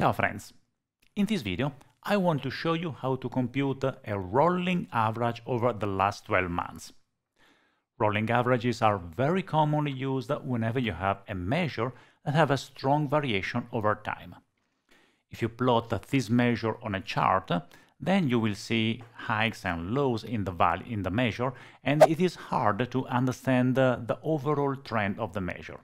Ciao friends! In this video I want to show you how to compute a rolling average over the last 12 months. Rolling averages are very commonly used whenever you have a measure that have a strong variation over time. If you plot this measure on a chart, then you will see hikes and lows in the value in the measure and it is hard to understand the overall trend of the measure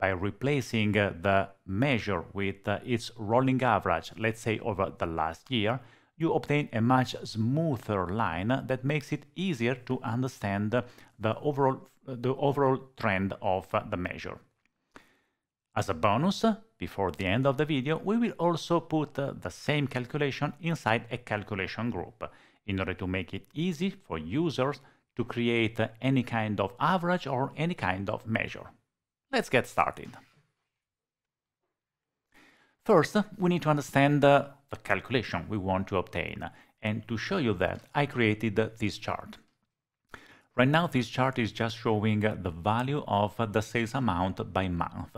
by replacing uh, the measure with uh, its rolling average, let's say over the last year, you obtain a much smoother line that makes it easier to understand the overall, the overall trend of the measure. As a bonus, before the end of the video, we will also put the same calculation inside a calculation group in order to make it easy for users to create any kind of average or any kind of measure. Let's get started. First, we need to understand uh, the calculation we want to obtain. And to show you that, I created this chart. Right now, this chart is just showing the value of the sales amount by month.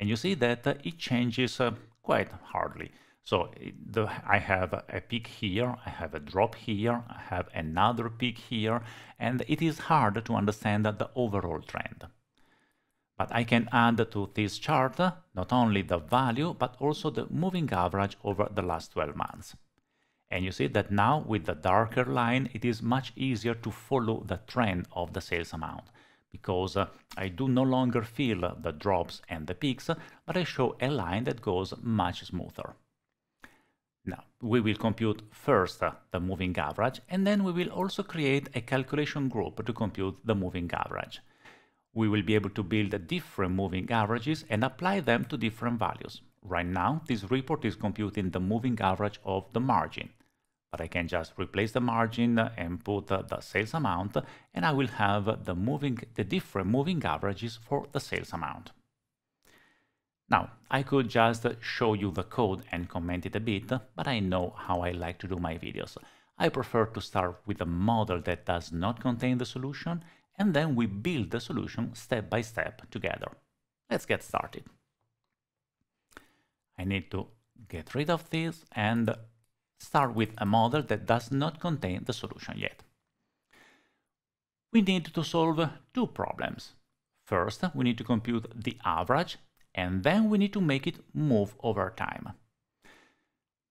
And you see that it changes uh, quite hardly. So the, I have a peak here, I have a drop here, I have another peak here, and it is hard to understand the overall trend. But I can add to this chart not only the value, but also the moving average over the last 12 months. And you see that now with the darker line, it is much easier to follow the trend of the sales amount because uh, I do no longer feel the drops and the peaks, but I show a line that goes much smoother. Now, we will compute first uh, the moving average, and then we will also create a calculation group to compute the moving average we will be able to build different moving averages and apply them to different values. Right now, this report is computing the moving average of the margin, but I can just replace the margin and put the sales amount, and I will have the, moving, the different moving averages for the sales amount. Now, I could just show you the code and comment it a bit, but I know how I like to do my videos. I prefer to start with a model that does not contain the solution and then we build the solution step by step together. Let's get started. I need to get rid of this and start with a model that does not contain the solution yet. We need to solve two problems. First, we need to compute the average, and then we need to make it move over time.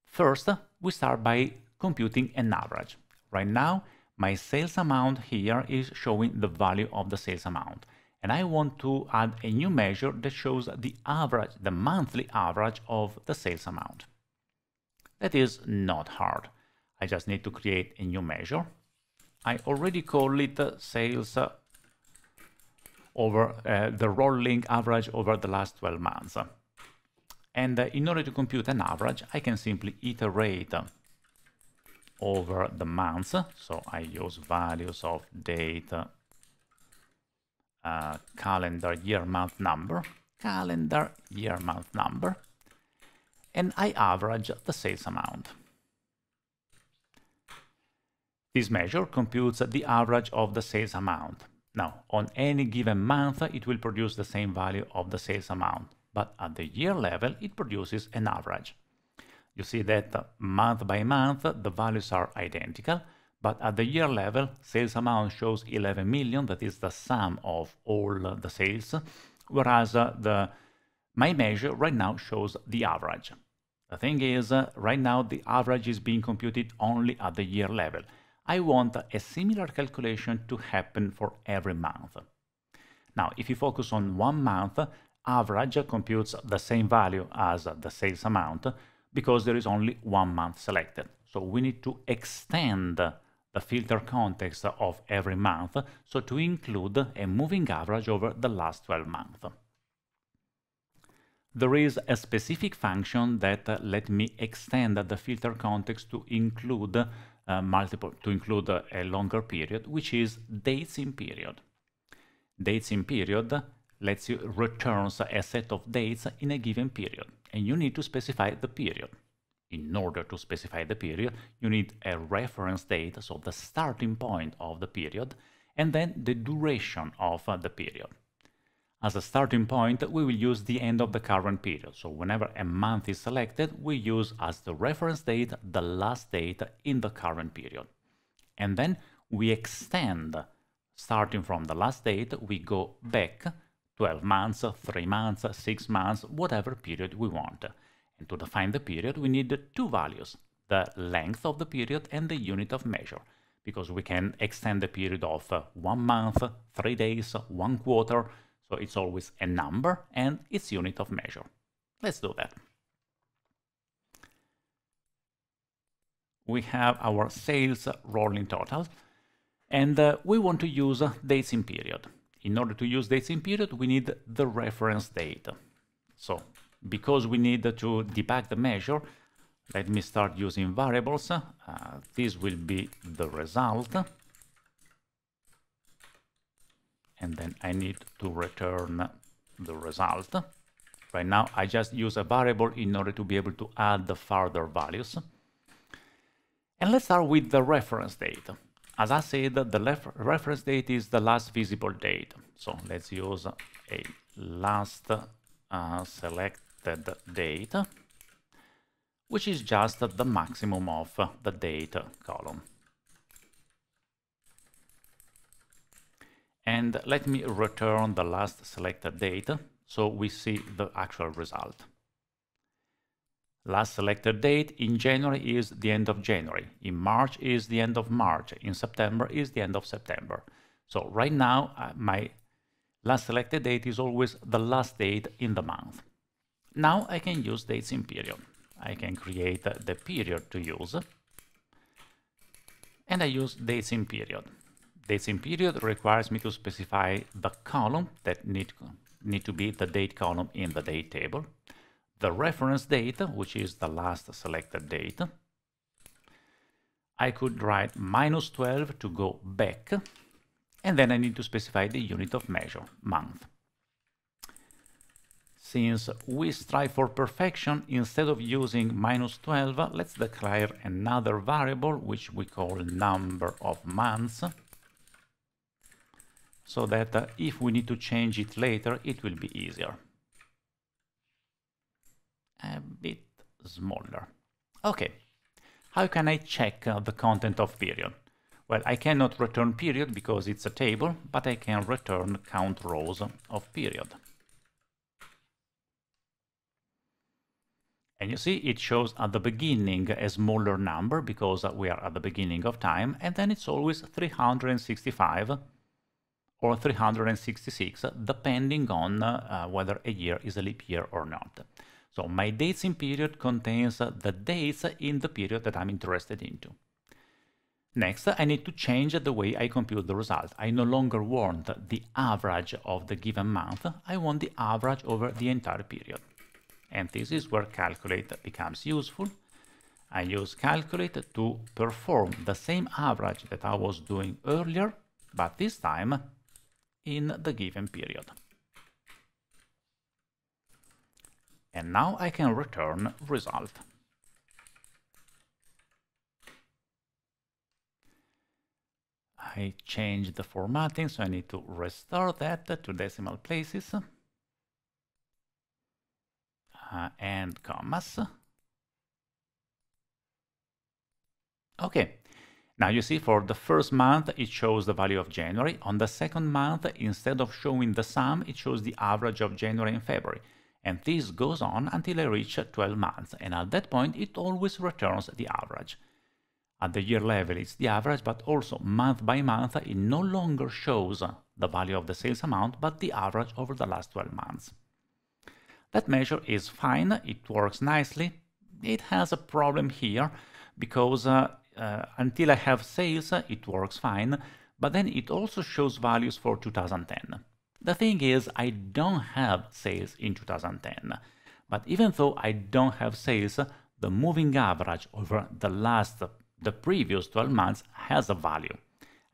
First, we start by computing an average. Right now, my sales amount here is showing the value of the sales amount. And I want to add a new measure that shows the average, the monthly average of the sales amount. That is not hard. I just need to create a new measure. I already call it sales over uh, the rolling average over the last 12 months. And uh, in order to compute an average, I can simply iterate over the months. So I use values of date, uh, calendar, year, month, number, calendar, year, month, number, and I average the sales amount. This measure computes the average of the sales amount. Now, on any given month, it will produce the same value of the sales amount, but at the year level, it produces an average. You see that month by month, the values are identical, but at the year level, sales amount shows 11 million, that is the sum of all the sales, whereas uh, the my measure right now shows the average. The thing is, uh, right now the average is being computed only at the year level. I want a similar calculation to happen for every month. Now, if you focus on one month, average computes the same value as the sales amount, because there is only one month selected. So we need to extend the filter context of every month, so to include a moving average over the last 12 months. There is a specific function that uh, let me extend the filter context to include uh, multiple to include a longer period, which is dates in period. Dates in period lets you returns a set of dates in a given period and you need to specify the period. In order to specify the period, you need a reference date, so the starting point of the period, and then the duration of uh, the period. As a starting point, we will use the end of the current period. So whenever a month is selected, we use as the reference date the last date in the current period. And then we extend, starting from the last date, we go back 12 months, 3 months, 6 months, whatever period we want. And to define the period, we need two values, the length of the period and the unit of measure, because we can extend the period of one month, three days, one quarter, so it's always a number and its unit of measure. Let's do that. We have our sales rolling total and uh, we want to use uh, dates in period. In order to use dates in period, we need the reference date. So because we need to debug the measure, let me start using variables. Uh, this will be the result and then I need to return the result. Right now I just use a variable in order to be able to add the further values. And let's start with the reference date. As I said, the reference date is the last visible date. So let's use a last uh, selected date, which is just the maximum of the date column. and let me return the last selected data so we see the actual result. Last selected date in January is the end of January, in March is the end of March, in September is the end of September. So right now uh, my last selected date is always the last date in the month. Now I can use dates in period. I can create the period to use and I use dates in period dates in period requires me to specify the column that need, need to be the date column in the date table, the reference date, which is the last selected date. I could write minus 12 to go back, and then I need to specify the unit of measure, month. Since we strive for perfection, instead of using minus 12, let's declare another variable, which we call number of months so that uh, if we need to change it later, it will be easier. A bit smaller. Okay, how can I check uh, the content of period? Well, I cannot return period because it's a table, but I can return count rows of period. And you see, it shows at the beginning a smaller number because we are at the beginning of time, and then it's always 365 or 366, depending on uh, whether a year is a leap year or not. So my dates in period contains the dates in the period that I'm interested into. Next, I need to change the way I compute the result. I no longer want the average of the given month, I want the average over the entire period. And this is where calculate becomes useful. I use calculate to perform the same average that I was doing earlier, but this time in the given period. And now I can return result. I changed the formatting, so I need to restore that to decimal places uh, and commas. Okay, now you see for the first month it shows the value of January. On the second month, instead of showing the sum, it shows the average of January and February. And this goes on until I reach 12 months. And at that point, it always returns the average. At the year level, it's the average, but also month by month, it no longer shows the value of the sales amount, but the average over the last 12 months. That measure is fine, it works nicely. It has a problem here because uh, uh, until I have sales, it works fine, but then it also shows values for 2010. The thing is, I don't have sales in 2010, but even though I don't have sales, the moving average over the last, the previous 12 months has a value.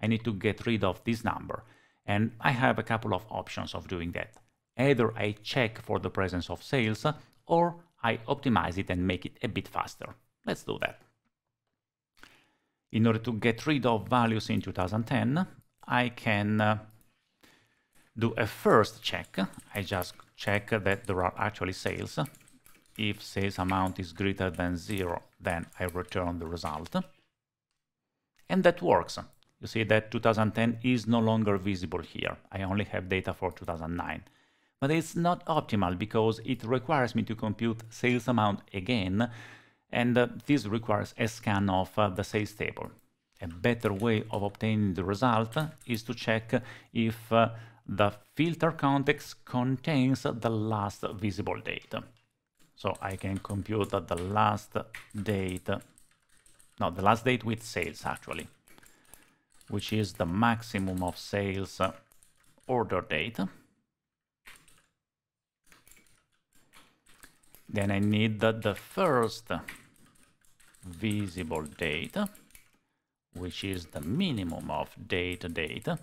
I need to get rid of this number, and I have a couple of options of doing that. Either I check for the presence of sales, or I optimize it and make it a bit faster. Let's do that. In order to get rid of values in 2010, I can uh, do a first check. I just check that there are actually sales. If sales amount is greater than zero, then I return the result. And that works. You see that 2010 is no longer visible here. I only have data for 2009. But it's not optimal because it requires me to compute sales amount again, and uh, this requires a scan of uh, the sales table. A better way of obtaining the result is to check if uh, the filter context contains the last visible date. So I can compute the last date, no, the last date with sales actually, which is the maximum of sales order date. Then I need the first visible date, which is the minimum of date data.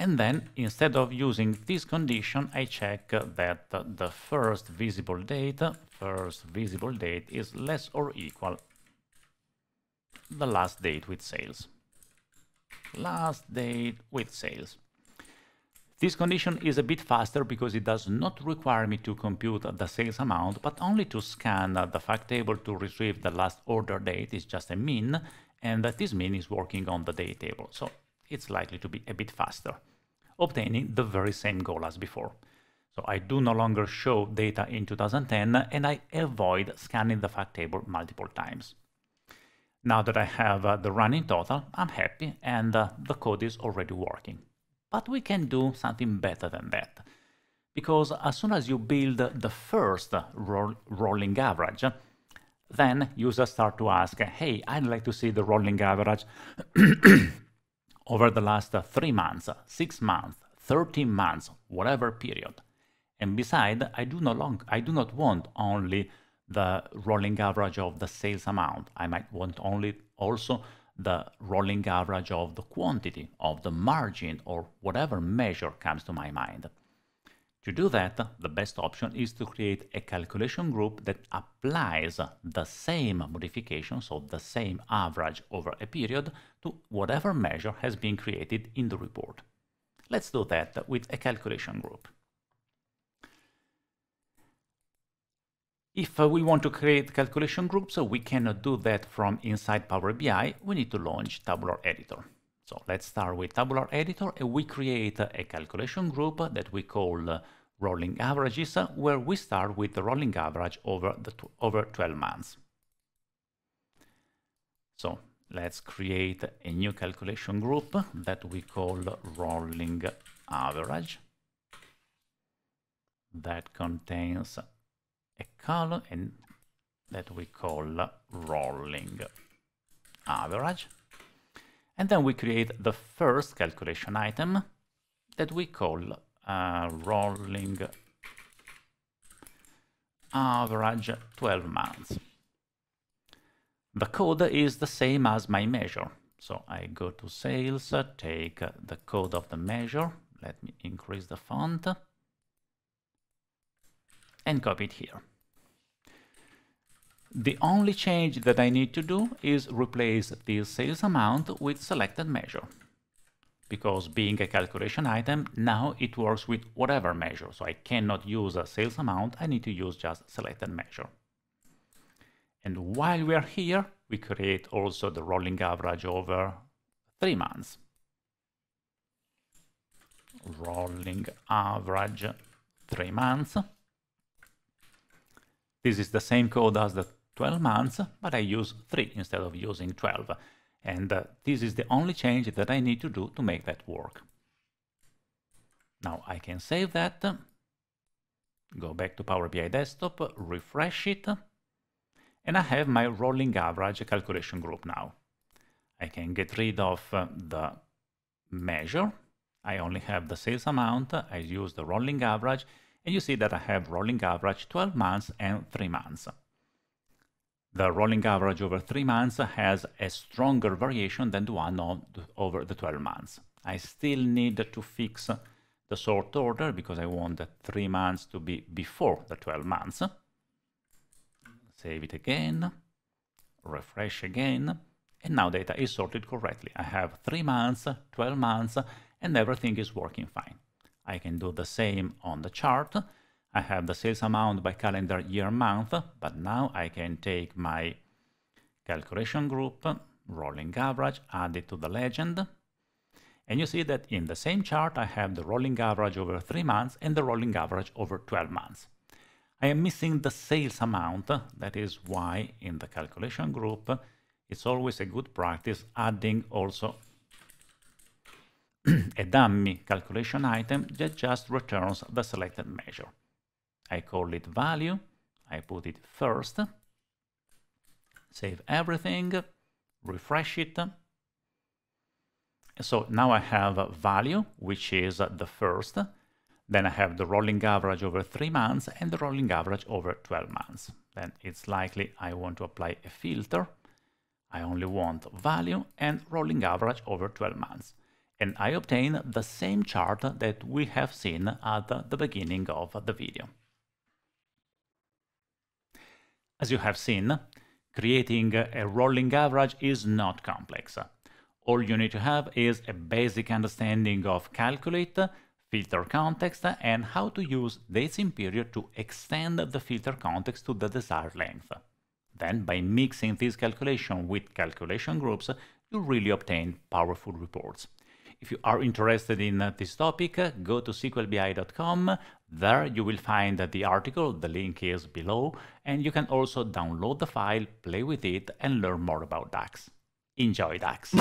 And then instead of using this condition, I check that the first visible date, first visible date is less or equal the last date with sales. Last date with sales. This condition is a bit faster because it does not require me to compute the sales amount, but only to scan the fact table to retrieve the last order date is just a min, and that this min is working on the date table, so it's likely to be a bit faster, obtaining the very same goal as before. So I do no longer show data in 2010, and I avoid scanning the fact table multiple times. Now that I have uh, the running total, I'm happy, and uh, the code is already working. But we can do something better than that. Because as soon as you build the first ro rolling average, then users start to ask, hey, I'd like to see the rolling average over the last uh, three months, uh, six months, 13 months, whatever period. And besides, I do long, I do not want only the rolling average of the sales amount. I might want only also the rolling average of the quantity, of the margin, or whatever measure comes to my mind. To do that, the best option is to create a calculation group that applies the same modification, so the same average over a period, to whatever measure has been created in the report. Let's do that with a calculation group. If we want to create calculation groups, we cannot do that from inside Power BI. We need to launch Tabular Editor. So let's start with Tabular Editor and we create a calculation group that we call rolling averages, where we start with the rolling average over, the over 12 months. So let's create a new calculation group that we call rolling average that contains a column and that we call rolling average. And then we create the first calculation item that we call uh, rolling average 12 months. The code is the same as my measure. So I go to sales, take the code of the measure. Let me increase the font and copy it here. The only change that I need to do is replace the sales amount with selected measure. Because being a calculation item, now it works with whatever measure. So I cannot use a sales amount, I need to use just selected measure. And while we are here, we create also the rolling average over three months. Rolling average three months. This is the same code as the 12 months, but I use 3 instead of using 12. And uh, this is the only change that I need to do to make that work. Now I can save that, go back to Power BI Desktop, refresh it, and I have my rolling average calculation group now. I can get rid of uh, the measure. I only have the sales amount. I use the rolling average, and you see that I have rolling average 12 months and 3 months the rolling average over three months has a stronger variation than the one the, over the 12 months. I still need to fix the sort order because I want the three months to be before the 12 months. Save it again, refresh again, and now data is sorted correctly. I have 3 months, 12 months, and everything is working fine. I can do the same on the chart. I have the sales amount by calendar year month, but now I can take my calculation group, rolling average, add it to the legend, and you see that in the same chart I have the rolling average over 3 months and the rolling average over 12 months. I am missing the sales amount, that is why in the calculation group it's always a good practice adding also a dummy calculation item that just returns the selected measure. I call it value, I put it first, save everything, refresh it. So now I have value, which is the first, then I have the rolling average over 3 months and the rolling average over 12 months. Then it's likely I want to apply a filter. I only want value and rolling average over 12 months and I obtain the same chart that we have seen at the beginning of the video. As you have seen, creating a rolling average is not complex. All you need to have is a basic understanding of calculate, filter context, and how to use dates in period to extend the filter context to the desired length. Then, by mixing this calculation with calculation groups, you really obtain powerful reports. If you are interested in this topic, go to sqlbi.com. There you will find the article, the link is below, and you can also download the file, play with it, and learn more about DAX. Enjoy DAX!